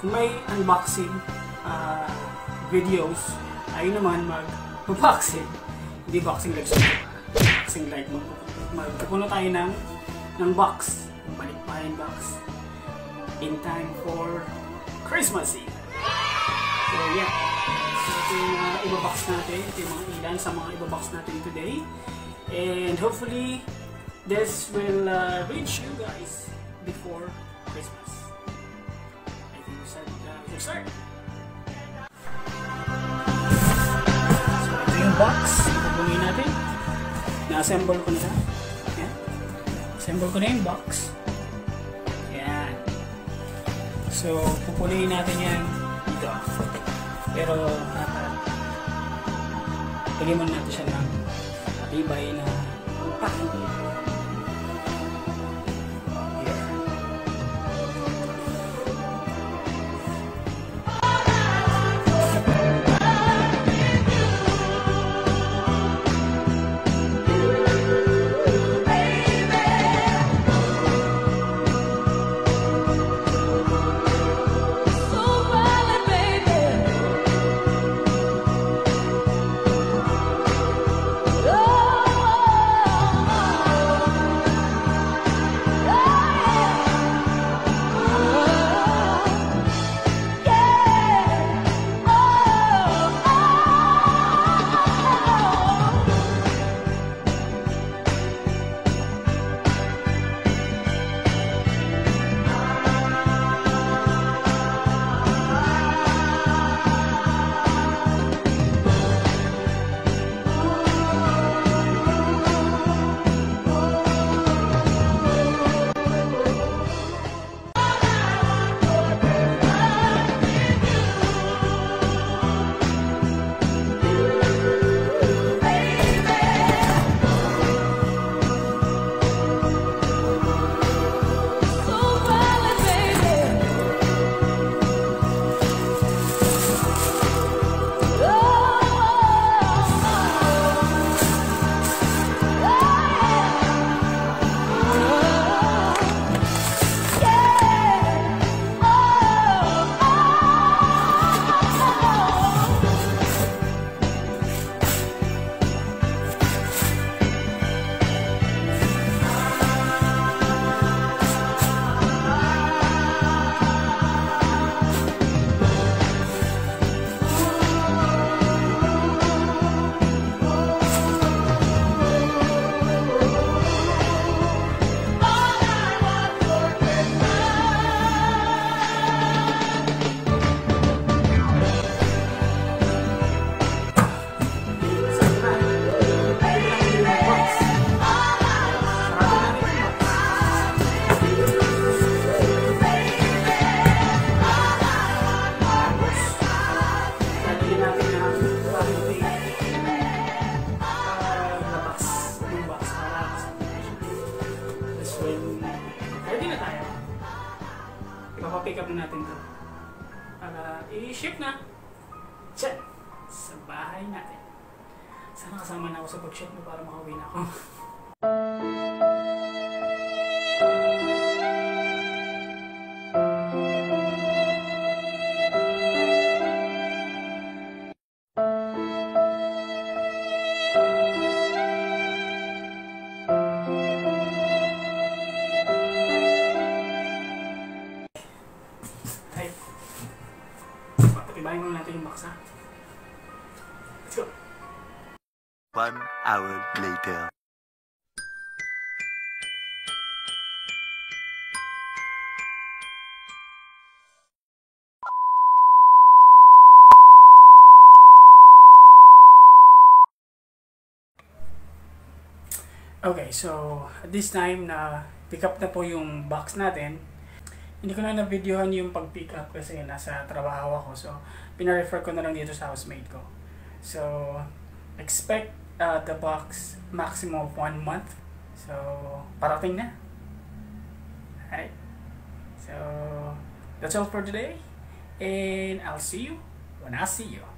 kung may unboxing uh, videos ay naman mag unboxing hindi boxing like super boxing like mag magpupuno tayo ng ng box balik pa yung box in time for Christmas Eve. So yeah. So ito yung uh, ibabox natin ito yung mga ilan sa mga ibabox natin today. And hopefully this will uh, reach you guys before Christmas start, uh, So, ito yung box. Ipupunin natin. Na-assemble ko na siya. Assemble ko na yung box. Ayan. So, pupunin natin yan dito. Pero, dapat lagyan muna natin siya ng matibay na packing. Ipapapick up na natin to. Para i-ship na. Check! Sa bahay natin. Sana kasama na ako sa pag-ship mo para makauwi na ako. Patibayin muna natin yung ha. Let's go. One hour later. Okay, so at this time na pick up na po yung box natin. Hindi ko na na-videohan yung pag-pick up kasi nasa trabaho ako. So, pina-refer ko na lang dito sa housemate ko. So, expect uh, the box maximum of one month. So, parating na. Alright. So, that's all for today. And I'll see you when I see you.